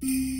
Mm-hmm.